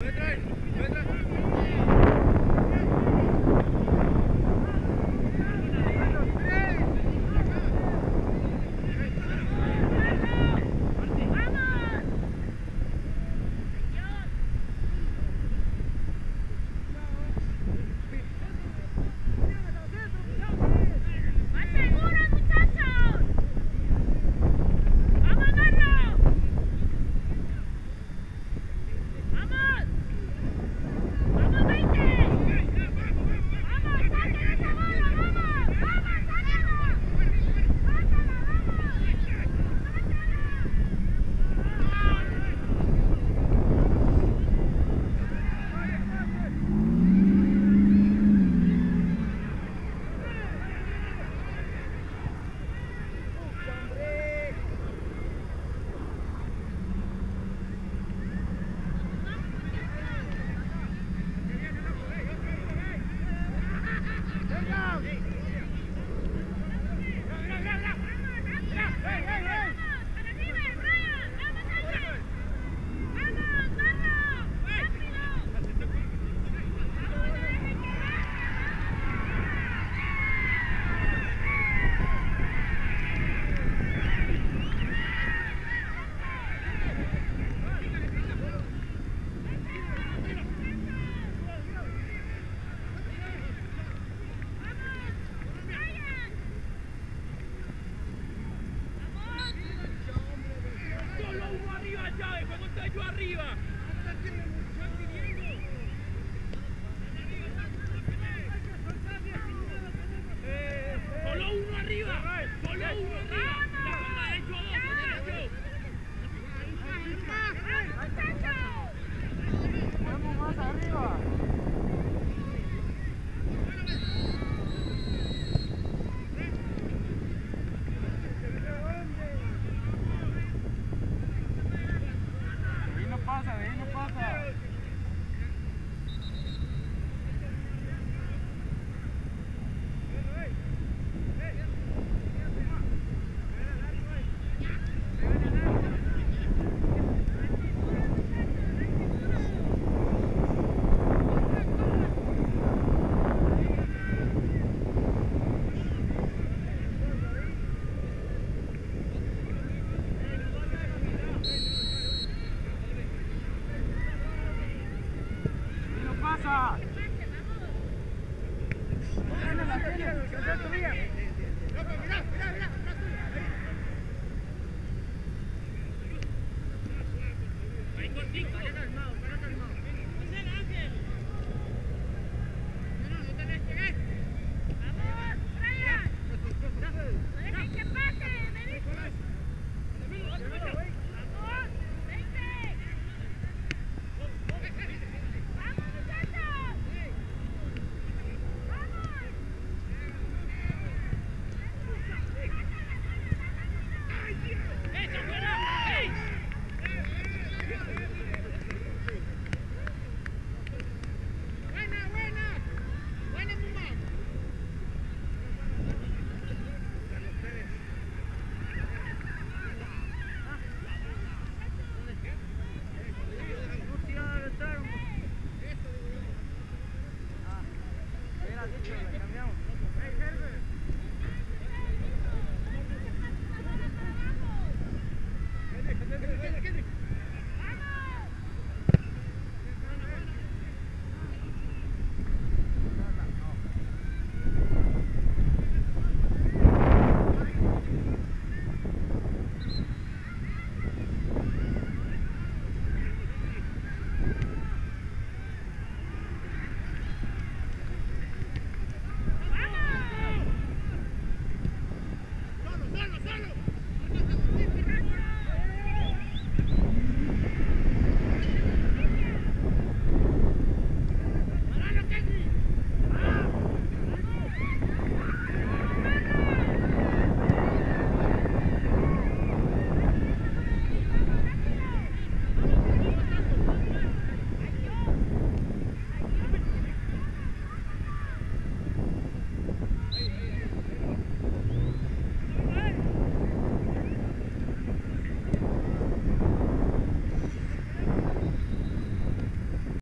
Good night. Good night. Huh. Stop out. Yeah, yeah, yeah. Andiamo.